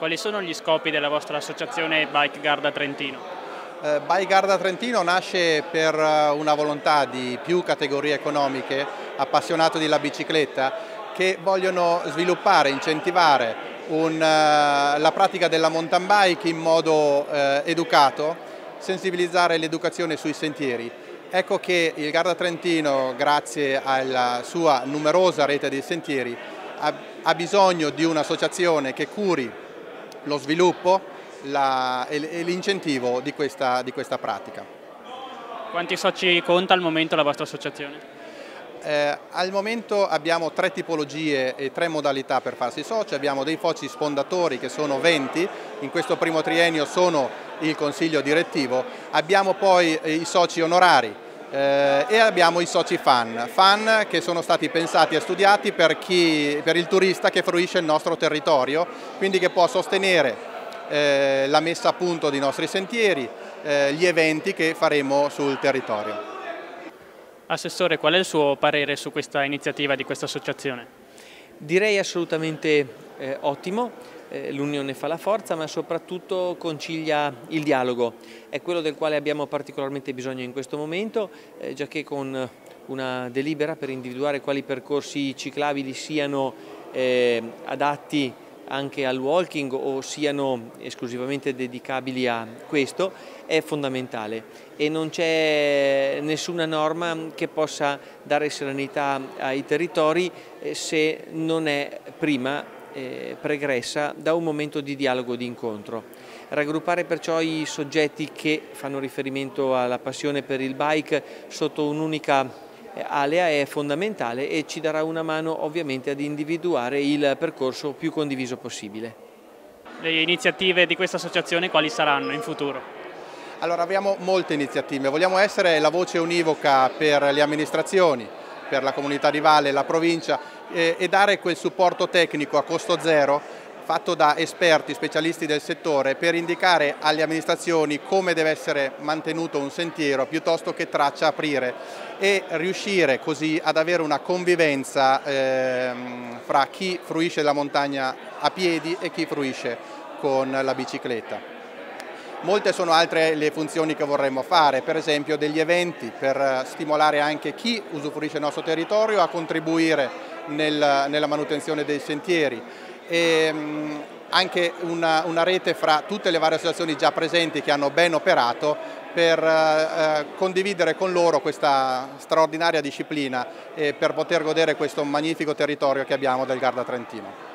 Quali sono gli scopi della vostra associazione Bike Garda Trentino? Eh, Bike Garda Trentino nasce per eh, una volontà di più categorie economiche appassionate della bicicletta che vogliono sviluppare, incentivare un, uh, la pratica della mountain bike in modo uh, educato, sensibilizzare l'educazione sui sentieri. Ecco che il Garda Trentino, grazie alla sua numerosa rete di sentieri, ha, ha bisogno di un'associazione che curi lo sviluppo la, e l'incentivo di questa, di questa pratica. Quanti soci conta al momento la vostra associazione? Eh, al momento abbiamo tre tipologie e tre modalità per farsi soci, abbiamo dei soci sfondatori che sono 20, in questo primo triennio sono il consiglio direttivo, abbiamo poi i soci onorari eh, e abbiamo i soci fan, fan che sono stati pensati e studiati per, chi, per il turista che fruisce il nostro territorio, quindi che può sostenere eh, la messa a punto dei nostri sentieri, eh, gli eventi che faremo sul territorio. Assessore, qual è il suo parere su questa iniziativa di questa associazione? Direi assolutamente eh, ottimo, l'unione fa la forza ma soprattutto concilia il dialogo, è quello del quale abbiamo particolarmente bisogno in questo momento, eh, già che con una delibera per individuare quali percorsi ciclabili siano eh, adatti anche al walking o siano esclusivamente dedicabili a questo è fondamentale. E non c'è nessuna norma che possa dare serenità ai territori eh, se non è prima eh, pregressa da un momento di dialogo e di incontro. Raggruppare perciò i soggetti che fanno riferimento alla passione per il bike sotto un'unica Alea è fondamentale e ci darà una mano ovviamente ad individuare il percorso più condiviso possibile. Le iniziative di questa associazione quali saranno in futuro? Allora abbiamo molte iniziative, vogliamo essere la voce univoca per le amministrazioni, per la comunità di Valle, la provincia e, e dare quel supporto tecnico a costo zero fatto da esperti, specialisti del settore per indicare alle amministrazioni come deve essere mantenuto un sentiero piuttosto che traccia aprire e riuscire così ad avere una convivenza ehm, fra chi fruisce la montagna a piedi e chi fruisce con la bicicletta. Molte sono altre le funzioni che vorremmo fare, per esempio degli eventi per stimolare anche chi usufruisce del nostro territorio a contribuire nel, nella manutenzione dei sentieri e mm, anche una, una, rete fra tutte le varie associazioni già presenti che hanno ben operato per eh, condividere con loro questa straordinaria disciplina e per poter godere questo magnifico territorio che abbiamo del Garda Trentino.